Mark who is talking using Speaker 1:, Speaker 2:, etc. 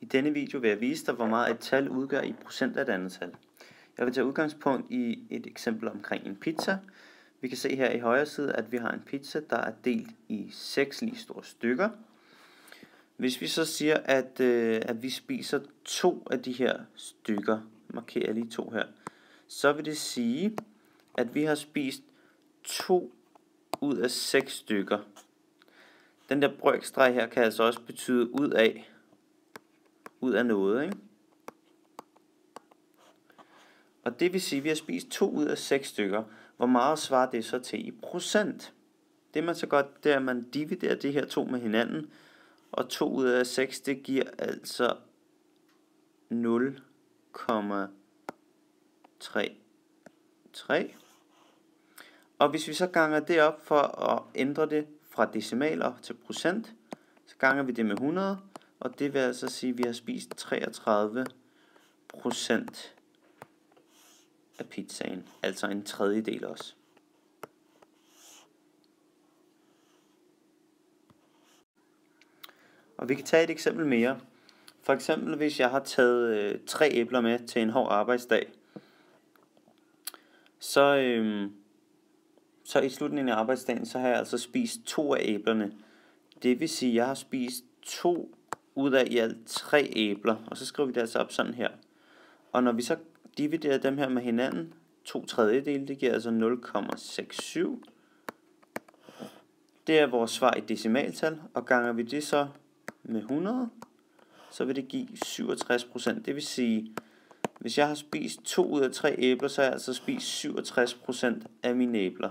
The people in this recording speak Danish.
Speaker 1: I denne video vil jeg vise dig, hvor meget et tal udgør i procent af et andet tal. Jeg vil tage udgangspunkt i et eksempel omkring en pizza. Vi kan se her i højre side, at vi har en pizza, der er delt i 6 lige store stykker. Hvis vi så siger, at, øh, at vi spiser to af de her stykker, markerer lige to her, så vil det sige, at vi har spist to ud af seks stykker. Den der brøkstreg her kan altså også betyde ud af, ud af noget, ikke? Og det vil sige, at vi har spist 2 ud af 6 stykker. Hvor meget svarer det så til i procent? Det man så godt, det er, at man dividerer det her to med hinanden, og 2 ud af 6, det giver altså 0,33. Og hvis vi så ganger det op for at ændre det fra decimaler til procent, så ganger vi det med 100, og det vil altså sige, at vi har spist 33 procent af pizzaen, altså en tredjedel også. Og vi kan tage et eksempel mere. For eksempel hvis jeg har taget øh, tre æbler med til en hård arbejdsdag, så, øh, så i slutningen af arbejdsdagen, så har jeg altså spist to af æblerne. Det vil sige, at jeg har spist to ud af i alt tre æbler, og så skriver vi det altså op sådan her. Og når vi så dividerer dem her med hinanden, to tredjedele, det giver altså 0,67. Det er vores svar i decimaltal, og ganger vi det så med 100, så vil det give 67%. Det vil sige, hvis jeg har spist to ud af tre æbler, så har jeg altså spist 67% af mine æbler.